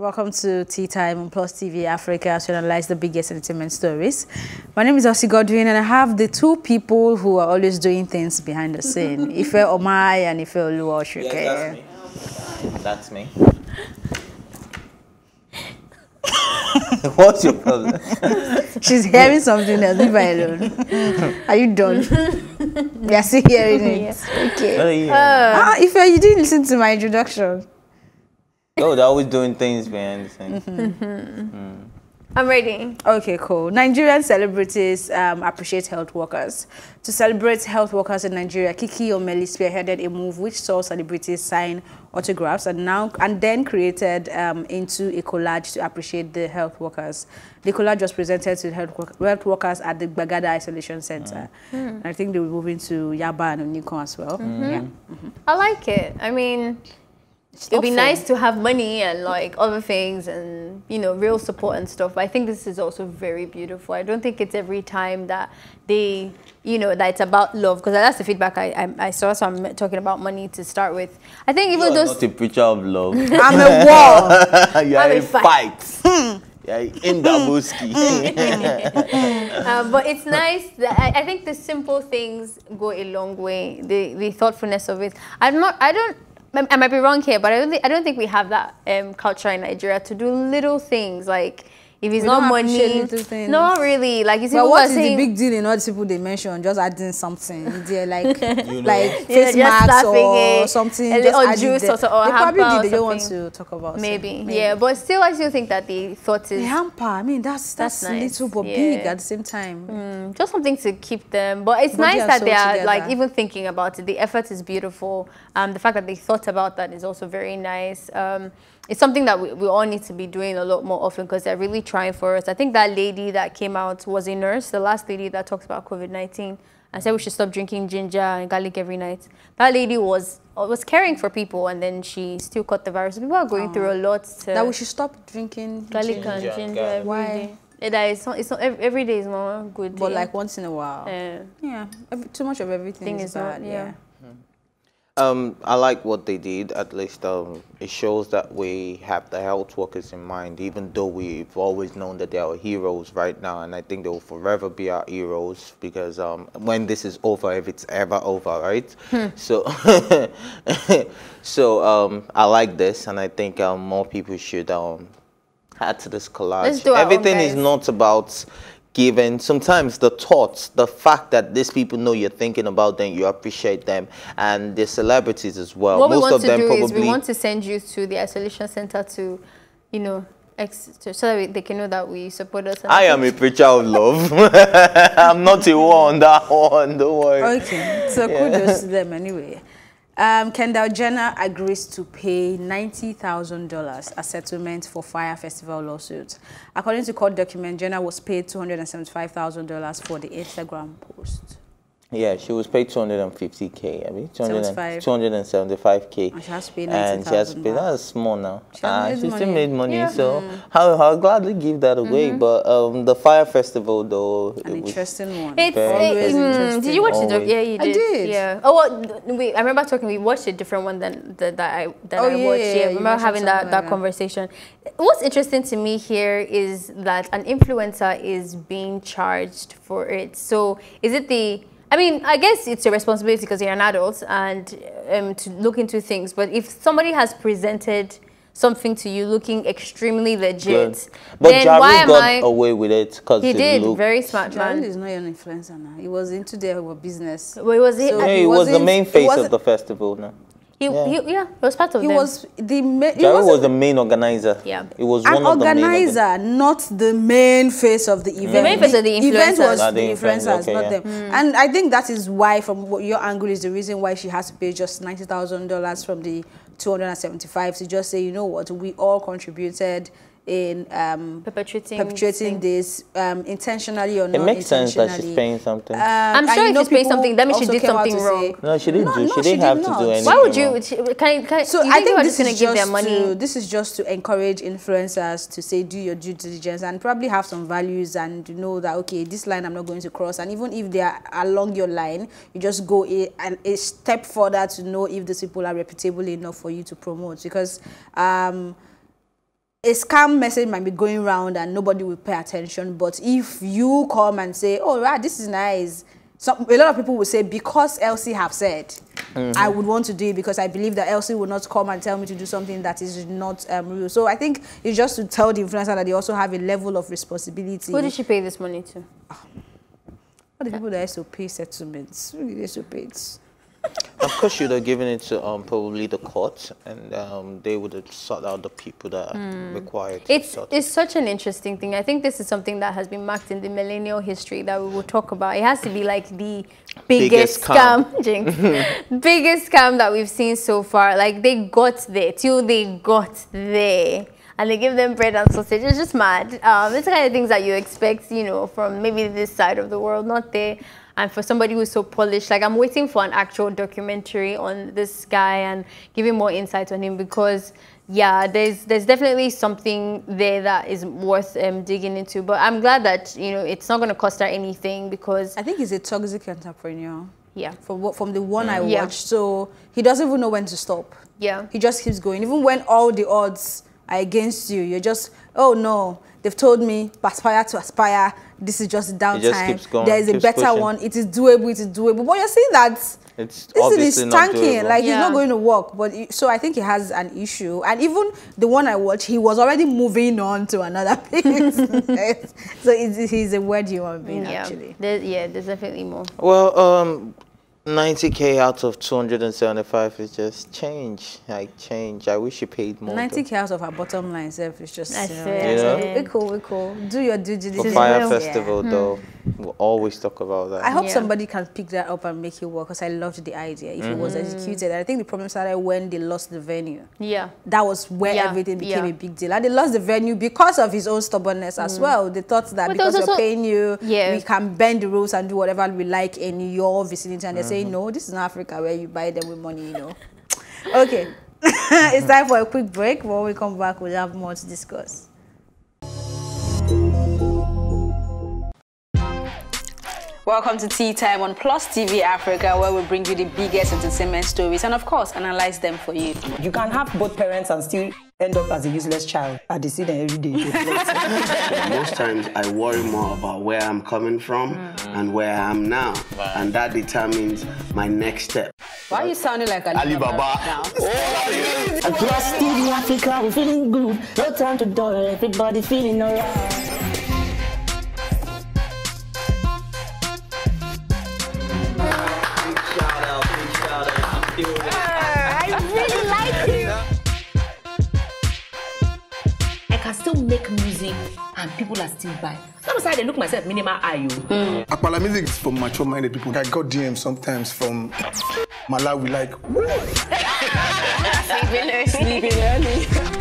Welcome to Tea Time on Plus TV Africa as we analyze the biggest entertainment stories. My name is Elsie Godwin and I have the two people who are always doing things behind the scene. Ife Omai and Ife Osunkeye. Yeah, that's me. That's me. What's your problem? She's hearing something else. Leave her alone. Are you done? we are still hearing it. Yes. Okay. Oh, yeah. Ah, Ife, you didn't listen to my introduction. Oh, they're always doing things behind the scenes. I'm ready. Okay, cool. Nigerian celebrities um, appreciate health workers. To celebrate health workers in Nigeria, Kiki Omeili spearheaded a move which saw celebrities sign autographs and now and then created um, into a collage to appreciate the health workers. The collage was presented to health, work health workers at the Gbagada Isolation Center. Mm. And I think they will move into Yaba and Onikan as well. Mm-hmm. Yeah. Mm-hmm. I like it. I mean, it'd be nice to have money and like other things and you know real support and stuff. But I think this is also very beautiful. I don't think it's every time that they you know that it's about love because that's the feedback I, I I saw. So I'm talking about money to start with. I think even those not a preacher of love. I'm a war. You're I'm a a fight. fight. In Dabuski. Uh, but it's nice that I, I think the simple things go a long way. The the thoughtfulness of it. I'm not. I don't. I might be wrong here, but I don't think I don't think we have that um, culture in Nigeria to do little things like if it's We not don't money. appreciate little things. Not really. Like you see, But people what are is the big deal in all the people they mention? Just adding something there, like know. like face just masks or it, something. a just little juice or so- or they probably hamper did. or They don't want to talk about. it. maybe, yeah. But still, I still think that the thought The is hamper. I mean, that's that's, That's nice, little but yeah. big at the same time. Mm, just something to keep them. But it's Body nice and that soul they are together. like even thinking about it. The effort is beautiful. Um, the fact that they thought about that is also very nice. Um, it's something that we, we all need to be doing a lot more often because they're really trying for us. I think that lady that came out was a nurse, the last lady that talks about COVID nineteen. and said we should stop drinking ginger and garlic every night. That lady was was caring for people, and then she still caught the virus. People are going through a lot. To That we should stop drinking garlic ginger, and Ginger, ginger garlic. every Why? day. Yeah, that is not, it's not every, every day is not good. but yeah. like once in a while. Uh, yeah, every, too much of everything Thing is is not- bad. yeah. yeah. Um, I like what they did. At least um, it shows that we have the health workers in mind, even though we've always known that they are heroes right now, and I think they will forever be our heroes because um, when this is over, if it's ever over, right? So, so um, I like this, and I think um, more people should um, add to this collage. Let's do our own, Everything is not about giving sometimes the thoughts the fact that these people know you're thinking about them you appreciate them and the celebrities as well what we want of to them do probably is we want to send you to the isolation center to, you know, so that we, they can know that we support us. i am a preacher of love i'm not a war on that one don't worry Okay, so kudos to them anyway. Um, Kendall Jenner agrees to pay $90,000 as settlement for Fyre Festival lawsuit. According to court document, Jenner was paid $275,000 for the Instagram post. Yeah she was paid 250k i mean 200 275k And she has to pay and she has to pay back. that's small now She has she still made money Yeah. so I'll, I'll gladly give that away but um the Fyre Festival though An it was- interesting one. It's it- Always mm, interesting. did you watch it? Yeah, you I did. did. Yeah. Oh, well, we, I remember talking. We watched a different one than that, that I that Oh, I yeah, watched. yeah, Yeah, yeah, I remember having that something that like that. conversation. What's interesting to me here is that an influencer is being charged for it. So is it the I mean, I guess it's a responsibility because you're an adult and um, to look into things. But if somebody has presented something to you looking extremely legit, Good. But then Ja Rule why am got I? away with it because He did. Very smart Jared man. is not an influencer now. He was into their business. Well, it was it. So Yeah, he he was the main face of the festival now. He, Yeah. he, yeah, he was part of He them. was the ma- he Ja Rule wasn't was the main organizer. Yeah. He was an one of the main organizer, not the main face of the mm. event. main face of the event influencers. was Not the the influencers, influencers, okay, not yeah. them. Mm. And I think that is why, from what your angle, is the reason why she has to pay just ninety thousand dollars from the two hundred and seventy-five to just say, you know what, we all contributed in um, Perpetrating perpetrating this this um, intentionally or It not makes sense that she's paying something. Um, I'm sure if she's paying something, that means she did came out to something say- wrong. no, she didn't No, do. no, she she didn't did have to do Why anything. Why would wrong. you? Can, can, So you I think think we're this just gonna is give just their money? to this is just to encourage influencers to say do your due diligence and probably have some values and know that okay this line I'm not going to cross and even if they are along your line you just go a, and a step further to know if these people are reputable enough for you to promote because um, a scam message might be going around and nobody will pay attention. But if you come and say, "Oh, right, this is nice," some a lot of people will say, "Because Elsie have said, I would want to do it because I believe that Elsie will not come and tell me to do something that is not um, real." So I think it's just to tell the influencer that they also have a level of responsibility. Who did she pay this money to? All the people that used to pay settlements, who did they used to pay it? Of course, you'd have given it to um, probably the court, and um, they would have sought out the people that are required. It's it's such an interesting thing. I think this is something that has been marked in the millennial history that we will talk about. It has to be like the biggest, Biggest scam, scam. Jinx. biggest scam that we've seen so far. Like they got there till they got there. And they give them bread and sausage. It's just mad. Um, it's the kind of things that you expect, you know, from maybe this side of the world, not there. And for somebody who's so polished, like I'm waiting for an actual documentary on this guy and giving more insight on him because yeah, there's there's definitely something there that is worth um, digging into. But I'm glad that you know it's not going to cost her anything because I think he's a toxic entrepreneur. yeah, From what from the one I Yeah. watched, so he doesn't even know when to stop. yeah, He just keeps going. Even when all the odds are against you, you're just, oh no, they've told me aspire to aspire. This is just downtime. just keeps going, there is a better pushing. one. It is doable. It is doable. But you're seeing that It's this thing is obviously not tanking. doable. Like it's not going to work. But it- so I think he has an issue. And even the one I watched, he was already moving on to another business. so it's, he's a weird human being yeah. actually. There, yeah, there's definitely more. Well, um, 90k out of 275 is just change. Like change. I wish you paid more. 90k out of our bottom line self is just That's you know, fair. You know? yeah, we cool, we cool. Do your due For diligence. Fyre Yeah. Festival, though, we'll always talk about that. I hope Yeah. somebody can pick that up and make it work because I loved the idea if it was Mm-hmm. executed. I think the problem started when they lost the venue. Yeah, That was where Yeah, everything became yeah. a big deal. And they lost the venue because of his own stubbornness as well. They thought that Mm. But because was we're paying you, Yeah. we can bend the rules and do whatever we like in your vicinity. And they're saying, Mm-hmm. no, this is not Africa where you buy them with money, you know. okay. it's time for a quick break. When we come back, we'll have more to discuss. Welcome to Tea Time on Plus TV Africa, where we bring you the biggest entertainment stories and, of course, analyze them for you. You can have both parents and still end up as a useless child. I dey see them every day. Most times I worry more about where I'm coming from mm. and where I am now. And that determines my next step. Why are you sounding like a Alibaba. now? Oh, Across TV Africa, we're feeling good. No time to dull, everybody feeling alright. Make music and people are still buying. Sometimes I look myself minimal eye oh. hmm. o. Akpala music is for mature minded people. I got DMs sometimes from Malawi, like, sleeping early. Sleeping early.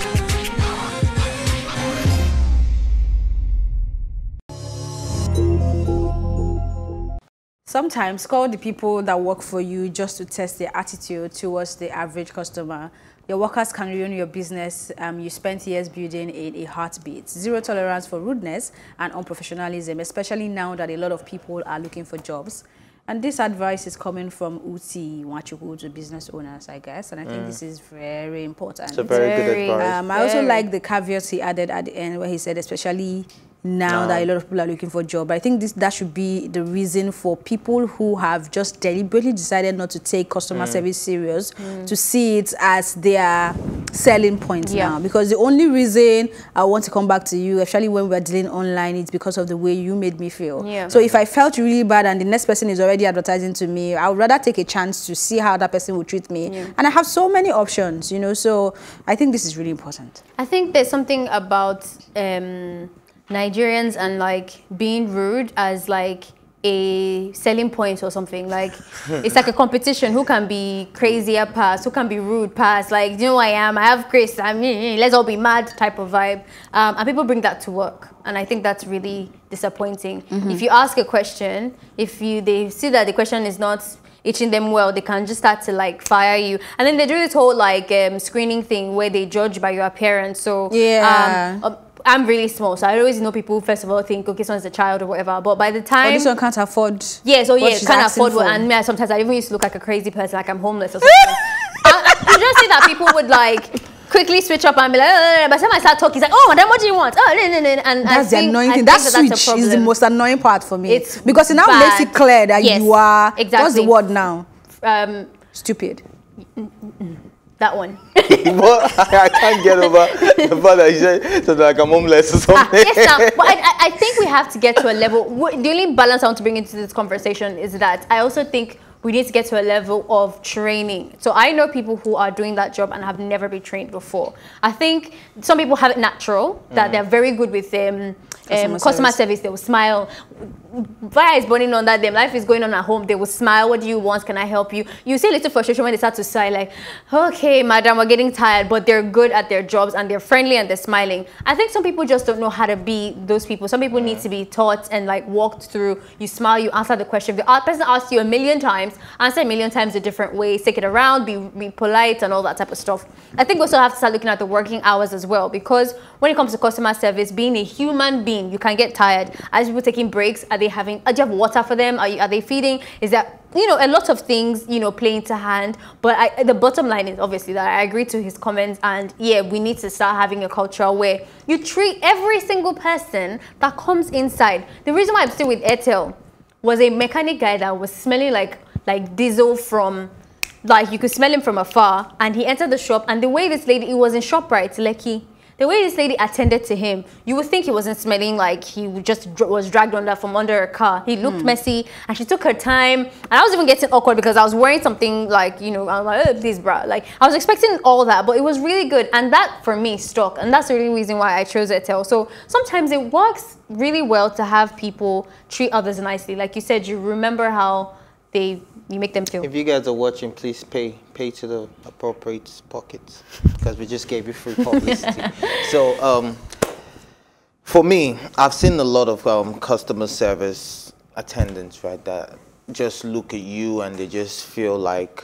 Sometimes call the people that work for you just to test their attitude towards the average customer. Your workers can ruin your business um, you spent years building in a heartbeat. Zero tolerance for rudeness and unprofessionalism, especially now that a lot of people are looking for jobs. And this advice is coming from Uti Nwachukwu to business owners, I guess. And I think this is very important. It's a very, Very, good advice. Um, I also like the caveats he added at the end where he said, especially now that a lot of people are looking for a job. I think this that should be the reason for people who have just deliberately decided not to take customer service serious to see it as their selling point Yeah. now. Because the only reason I want to come back to you, especially when we're dealing online, is because of the way you made me feel. Yeah. So if I felt really bad and the next person is already advertising to me, I would rather take a chance to see how that person would treat me. And I have so many options, you know. So I think this is really important. I think there's something about um, Nigerians and like being rude as like a selling point or something. Like it's like a competition. Who can be crazier past? Who can be rude past? Like you know I am. I have grace. I mean, let's all be mad type of vibe. Um, and people bring that to work, and I think that's really disappointing. If you ask a question, if you they see that the question is not itching them well, they can just start to like fire you. And then they do this whole like um, screening thing where they judge by your appearance. So Yeah. um, uh, I'm really small, so I always know people first of all think okay, someone's a child or whatever. But by the Oh, time this one can't afford. yeah, so yeah, can't afford. And me, sometimes I even used to look like a crazy person, like I'm homeless or something. I, I, you just see that people would like quickly switch up and be like, "Uh, by the time I start talking, it's like, oh, madam, what do you want? Oh, no, no, no. And I That's the annoying I thing. think That switch is the most annoying part for me. It's because it now makes it bad. clear that Yes, you are. Exactly. What's the word now? Um, Stupid. That one. but I, I can't get over the fact that you said something like I'm homeless or Ah, something. yes, now, but I, I- I think we have to get to a level. The only balance I want to bring into this conversation is that I also think we need to get to a level of training. So I know people who are doing that job and have never been trained before. I think some people have it natural that they're very good with um, Customer um, customer service. service. They will smile. Fire is burning on that. Them life is going on at home. They will smile. What do you want? Can I help you? You see a little frustration when they start to sigh, like, okay, madam, we're getting tired. But they're good at their jobs and they're friendly and they're smiling. I think some people just don't know how to be those people. Some people need to be taught and like walked through. You smile, you answer the question. If the person asks you a million times, answer a million times a different way. Take it around, be be polite and all that type of stuff. I think we also have to start looking at the working hours as well because when it comes to customer service, being a human being, you can get tired. As people taking breaks, are they having? uh, Do you have water for them? Are, you, are they feeding? Is that you know a lot of things you know play into hand. But I, the bottom line is obviously that I agree to his comments, and yeah, we need to start having a culture where you treat every single person that comes inside. The reason why I'm still with Airtel was a mechanic guy that was smelling like like diesel from like you could smell him from afar. And he entered the shop and the way this lady it was in ShopRite Lekki the way this lady attended to him you would think he wasn't smelling like he just dr- was dragged under from under a car. He looked hmm. messy and she took her time. And I was even getting awkward because I was wearing something like you know I was like oh please bro like I was expecting all that but it was really good. And that for me stuck. And that's the really reason why I chose Airtel. So sometimes it works really well to have people treat others nicely. Like you said you remember how they you make them feel If you guys are watching, please pay pay to the appropriate pockets because we just gave you free publicity. so um, for me, I've seen a lot of um, customer service attendants right that just look at you and they just feel like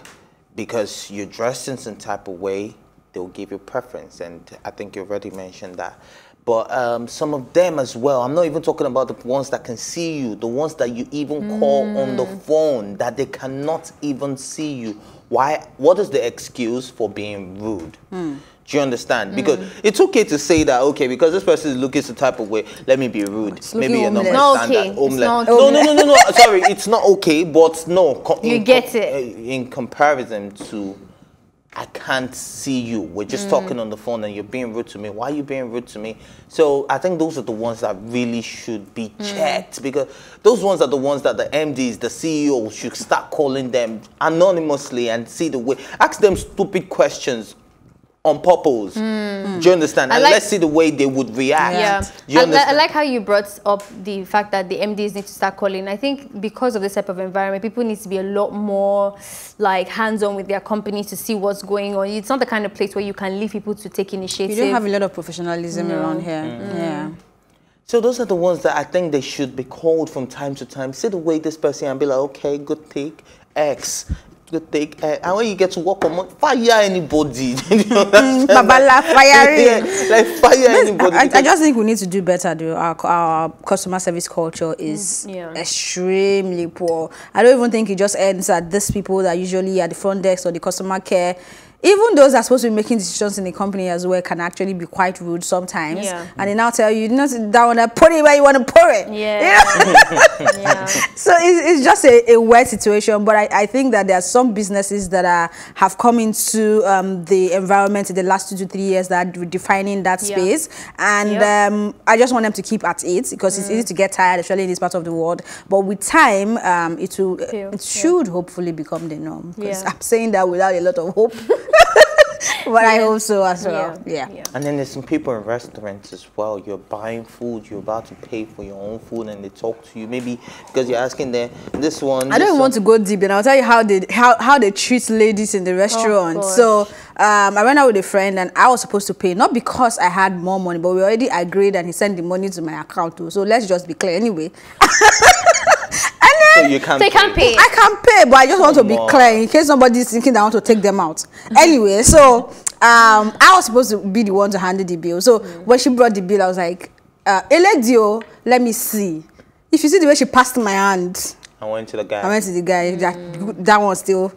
because you're dressed in some type of way, they'll give you preference. And I think you already mentioned that. But um, some of them as well, I'm not even talking about the ones that can see you, the ones that you even call on the mm. phone that they cannot even see you. Why? What is the excuse for being rude? Mm. Do you understand? Mm. Because it's okay to say that, okay, because this person is looking some type of way, let me be rude. Maybe looking you're homeless. Not standard. okay. It's Homeless. not No, no, no, no, no. Sorry, it's not okay, but no. You in get it. In comparison to, I can't see you. We're Mm. just talking on the phone and you're being rude to me. Why are you being rude to me? So I think those are the ones that really should be Mm. checked because those ones are the ones that the MDs, the CEOs should start calling them anonymously and see the way. Ask them stupid questions on purpose. Do you understand? Mm. I and like- let's see the way they would react. Yeah, Do you I, li- I like how you brought up the fact that the MDs need to start calling. I think because of this type of environment, people need to be a lot more like hands-on with their company to see what's going on. It's not the kind of place where you can leave people to take You initiative. don't have a lot of professionalism around here. Yeah. So those are the ones that I think they should be called from time to time. See the way this person and be like, okay, good take X, good take X. And when you get to work on fire anybody. You mm, know what I'm? Babala, firing. Yeah, like fire anybody. I, I because- just think we need to do better though. Our, our customer service culture is mm, yeah. extremely poor. I don't even think it just ends at these people that usually at the front desk or the customer care. Even those that are supposed to be making decisions in the company as well can actually be quite rude sometimes. Yeah. And they now tell you, not sit down there, put it where you want to put it. Yeah. yeah. so it's, it's just a, a weird situation but I, I think that there are some businesses that are have come into um, the environment in the last two to three years that are redefining that Yeah. space and Yep. um, I just want them to keep at it because it's easy to get tired especially in this part of the world but with time um, it will Feel, it should hopefully become the norm because Yeah. I'm saying that without a lot of hope but I hope so as well. Yeah. And then there's some people in restaurants as well. You're buying food, you're about to pay for your own food, and they talk to you. Maybe because you're asking them this one. I don't even want to go deep, and I'll tell you how they how, how they treat ladies in the restaurant. gosh. so um, I went out with a friend, and I was supposed to pay not because I had more money, but we already agreed, and he sent the money to my account too. So let's just be clear anyway. So you can't. So you can't pay. I can't pay, but I just want to be on. clear in case somebody's thinking that I want to take them out. anyway, so um, I was supposed to be the one to handle the bill. So when she brought the bill, I was like, uh, Eledio, let me see. If you see the way she passed my hand, I went to the guy. I went to the guy. That, that one still,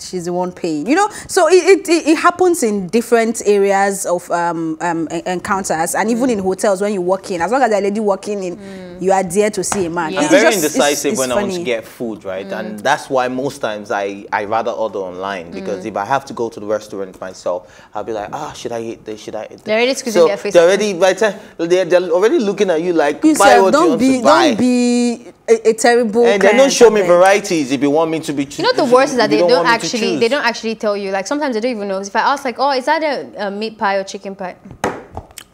she's the one paying. You know, so it, it, it, it happens in different areas of um, um, encounters, and even in hotels when you walk in. As long as there's a lady walking in, you are there to see a man. Yeah. I'm It's very just- indecisive it's when I want to get food, right? And that's why most times I, I rather order online because if I have to go to the restaurant myself, I'll be like, ah, should I eat this? Should I eat this? They're already squeezing so their face They're already, by time, they're, they're already looking at you like, You buy sef, what you don't want be, to buy. don't be a, a terrible. and they don't show me varieties if you want me to be You know the worst is that they don't, want me to actually they don't actually tell you. Like sometimes they don't even know. If I ask like, oh, is that a, a meat pie or chicken pie?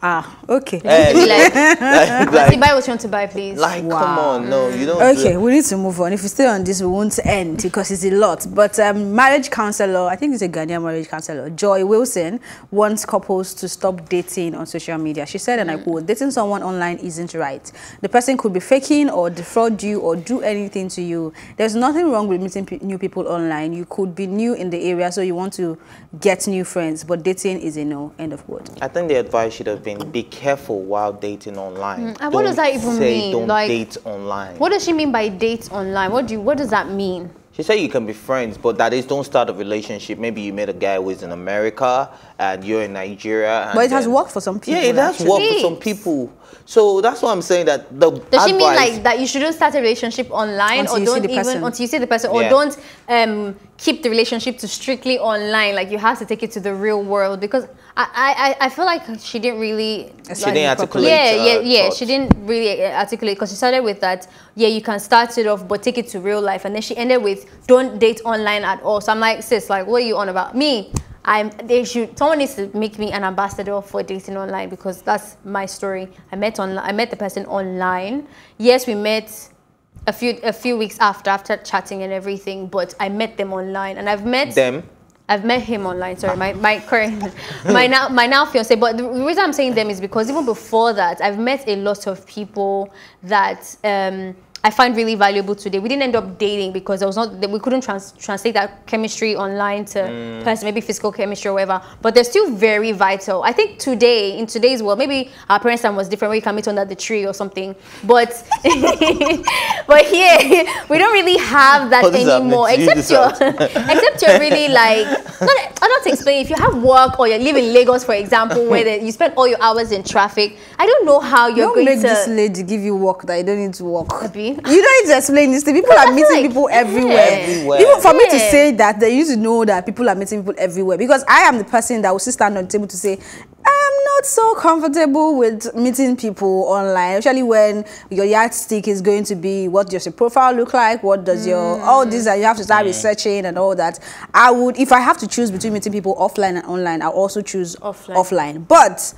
Ah, okay. Eh, Be like, like, buy what you want to buy, please. like, come on, no, you don't. Okay, that. we need to move on. If we stay on this, we won't end because it's a lot. But um, marriage counselor, I think it's a Ghanaian marriage counselor, Joy Wilson, wants couples to stop dating on social media. She said, and I quote, dating someone online isn't right. The person could be faking or defraud you or do anything to you. There's nothing wrong with meeting pe- new people online. You could be new in the area, so you want to get new friends, but dating is a no. End of quote. I think the advice should have been be careful while dating online. and what does Don't that even say mean? Don't Like, date online. What does she mean by date online? What do you, what does that mean? She said you can be friends, but that is don't start a relationship. Maybe you met a guy who is in America and you're in Nigeria. And But it has worked for some people. Yeah, it has actually. worked for some people. So that's why I'm saying that the Does she mean like that you shouldn't start a relationship online or don't even person. until you see the person or Yeah. don't um, keep the relationship to strictly online? Like you have to take it to the real world because I I, I feel like she didn't really She didn't articulate, Yeah, yeah, yeah. thoughts. She didn't really articulate because she started with that. Yeah, you can start it off, but take it to real life, and then she ended with don't date online at all. So I'm like, sis, like, what are you on about? Me, I'm. They should. Someone needs to make me an ambassador for dating online because that's my story. I met on. I met the person online. Yes, we met a few a few weeks after after chatting and everything, but I met them online, and I've met them. I've met him online. Sorry, my my current, my now my now fiance. But the reason I'm saying them is because even before that, I've met a lot of people that um, I find really valuable today. We didn't end up dating because there was not we couldn't trans- translate that chemistry online to mm. person, maybe physical chemistry or whatever. But they're still very vital. I think today in today's world, maybe our parents' time was different, where you can meet under the tree or something. But but here we don't really have that What does that anymore. you, Except you're except you're really like not, I don't explain if you have work or you live in Lagos for example where the, you spend all your hours in traffic I don't know how you're Don't going make to this lady give you work that you don't need to work. Abi? You don't need to explain this. to People are I feel meeting like- people everywhere. Everywhere. Even for me to say that, they used to know that people are meeting people everywhere. Because I am the person that will sit stand on the table to say, I'm not so comfortable with meeting people online, especially when your yardstick is going to be what does your profile look like, what does your mm. all these and you have to start researching and all that. I would if I have to choose between meeting people offline and online, I'll also choose Offline. offline. But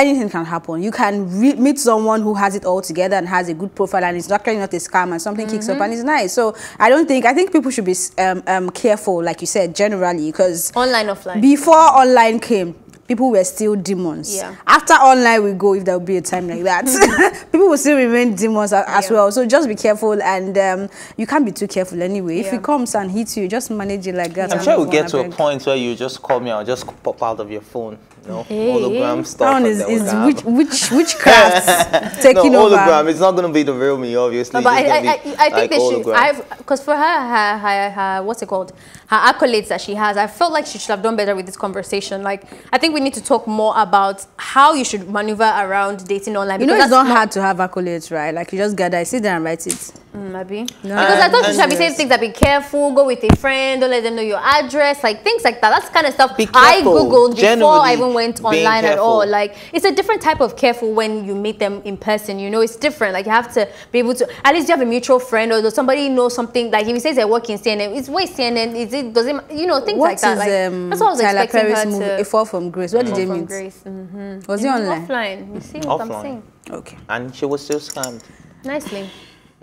anything can happen. You can re- meet someone who has it all together and has a good profile and it's actually not a scam and something kicks up Mm-hmm. and it's nice. So I don't think, I think people should be um, um, careful, like you said, generally, because online offline before online came, people were still demons. Yeah. After online we go, if there will be a time like that, people will still remain demons as Yeah. well. So just be careful and um, you can't be too careful anyway. If it comes and hits you, just manage it like that. I'm sure we'll get to a point where you just call me, I'll just pop out of your phone. You know, Hey. hologram stuff. That is, is can which, which, witchcraft taking no, over. hologram. It's not going to be the real me, obviously. No, but I, It's I, gonna I, be I think like they should. hologram. I've because for her, her, her, her, what's it called? Her accolades that she has, I felt like she should have done better with this conversation. Like, I think we need to talk more about how you should maneuver around dating online. You know, it's that's not hard to have accolades, right? Like you just gather, sit there and write it. Mm, Abi. Because I thought you should be saying things like be careful, go with a friend, don't let them know your address, like things like that. That's the kind of stuff Be I careful, googled before I even went online at all. Like it's a different type of careful when you meet them in person. You know, it's different. Like you have to be able to at least you have a mutual friend or does somebody know something. Like if he says they work in CNN, it's wait CNN. Is it does it you know things What like that? is, Like um, that's what I was Tyler expecting Perry's her movie, to. A Fall from Grace? Where did they from meet? Grace. Mhm. Was it online? Offline. You see what I'm saying? Okay. And she was still scammed. Nicely.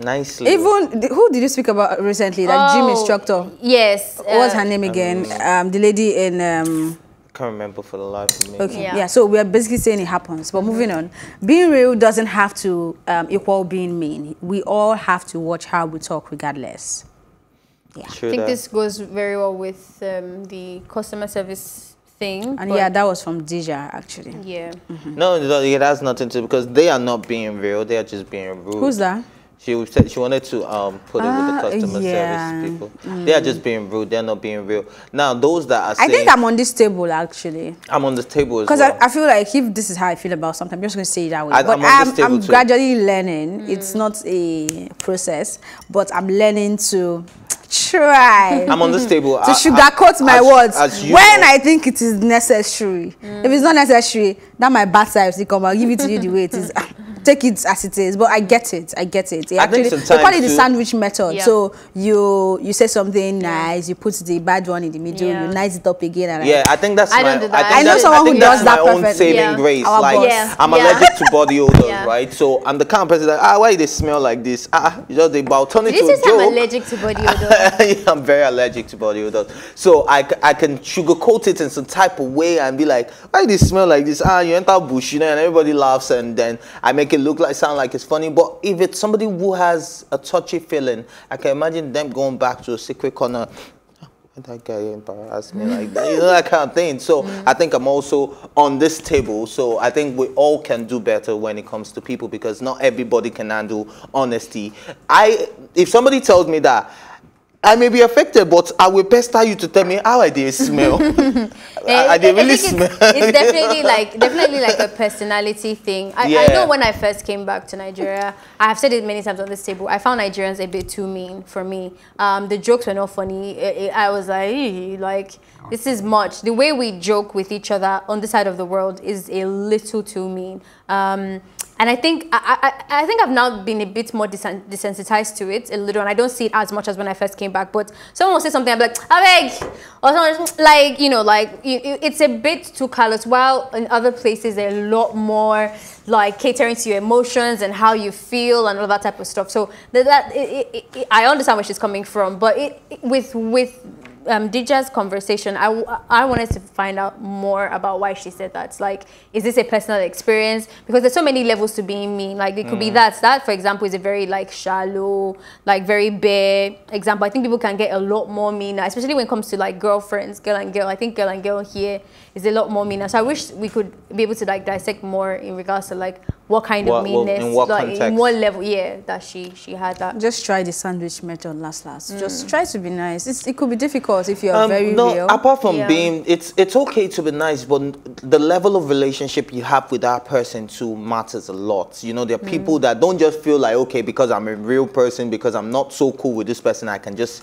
Nicely. Even who did you speak about recently? That gym Oh, instructor. Yes. What's uh, her name again? Um, the lady in. Um, can't remember for the life of me. okay. Yeah. Yeah. So we are basically saying it happens. But moving on, being real doesn't have to um, equal being mean. We all have to watch how we talk, regardless. True I think that. this goes very well with um, the customer service thing. And yeah, that was from Dija actually. yeah. No, no, it has nothing to because they are not being real. They are just being rude. Who's that? She said she wanted to um put it Ah, with the customer yeah. service people. They are just being rude. They're not being real. Now those that are I think I'm on this table actually. I'm on the table as Because well. I, I feel like if this is how I feel about something, I'm just going to say it that way. I- but I'm on I'm, this table I'm too. gradually learning. It's not a process, but I'm learning to try. I'm on this table. to I- I- sugarcoat my as- words as you when know. I think it is necessary. If it's not necessary, that my bad side will come. I'll give it to you the way it is. Take it as it is. But I get it. I get it. It I think actually, they call it the sandwich method. Yeah. So you you say something nice, you put the bad one in the middle, Yeah. you nice it up again. And Yeah, I think that's I my. don't do that. I, think I know that's, someone I think who does that my own perfectly. saving Yeah. grace. Our like. Yeah. I'm Yeah. allergic to body odors, Yeah. right? So I'm the kind of person that ah, why they smell like this? Ah, you just they about turn it to you a just I'm allergic to body odor? yeah, I'm very allergic to body odor. So I I can sugarcoat it in some type of way and be like, why do you smell like this? Ah, you enter bush, you know, and everybody laughs and then I make it look like, sound like it's funny. But if it's somebody who has a touchy feeling, I can imagine them going back to a secret corner. That guy embarrassed me like that, you know that kind of thing. So I think I'm also on this table. So I think we all can do better when it comes to people because not everybody can handle honesty. I if somebody tells me that I may be affected, but I will pester you to tell me how I did smell. I, I did really think smell. it's, it's definitely like definitely like a personality thing. I, I know when I first came back to Nigeria, I have said it many times on this table. I found Nigerians a bit too mean for me. Um, the jokes were not funny. I- I I was like, like this is much. The way we joke with each other on this side of the world is a little too mean. Um, and I think I, I, I think I've now been a bit more desensitized to it a little, and I don't see it as much as when I first came back. But someone will say something, I'm like, I beg, or someone like you know, like it's a bit too callous. While in other places they're a lot more like catering to your emotions and how you feel and all that type of stuff. So that, it, it, it, I understand where she's coming from, but it, it- with with um, Dija's conversation, I, I wanted to find out more about why she said that. Like, is this a personal experience? Because there's so many levels to being mean. Like, it could be that. That, for example, is a very like shallow, like very bare example. I think people can get a lot more meaner, especially when it comes to like girlfriends, girl and girl. I think girl and girl here is a lot more meaner. So I wish we could be able to like dissect more in regards to like what kind What- of what- meanness, in what like in what level, yeah, that she she had that. Just try the sandwich method last last. Mm. Just try to be nice. It's, it could be difficult if you're Um, very no, real. apart from Yeah. being, it's it's okay to be nice, but the level of relationship you have with that person too matters a lot. You know, there are Mm. people that don't just feel like okay because I'm a real person because I'm not so cool with this person, I can just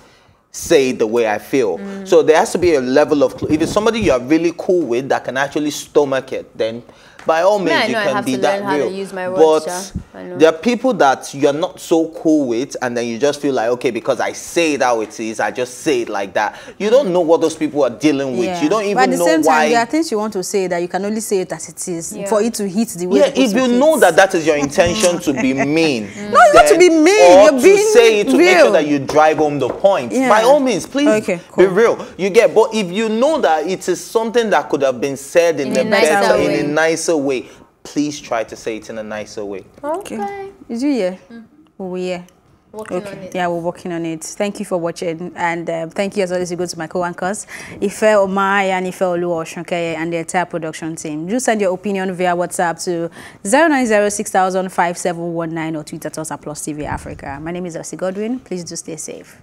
say the way I feel. Mm. So there has to be a level of if it's somebody you are really cool with that can actually stomach it, then by all means I you know can be to that learn how to real. use my words, yeah. But there are people that you're not so cool with, and then you just feel like okay because I say it how it is, I just say it like that. You don't know what those people are dealing with. You don't even but even at the know same why. time, there are things you want to say that you can only say it as it is Yeah. for it to hit the way. yeah, it's supposed if you to know hit. that that is your intention to be mean, No, it's not to be mean, or you're to being say it to make sure that you drive home the point. Yeah. By all means, please Okay, be real. You get, but if you know that it is something that could have been said in, In a a nicer better, way. in a nicer way, please try to say it in a nicer way. Okay. Is you here? Oh, yeah. Working Okay. on it. Yeah, we're working on it. Thank you for watching, and um, thank you as always. You go to my co-anchors, Ife Omai and Ife Osunkeye, and the entire production team. Do send your opinion via WhatsApp to 09060005719 or tweet at us at Plus TV Africa. My name is Elsie Godwin. Please do stay safe.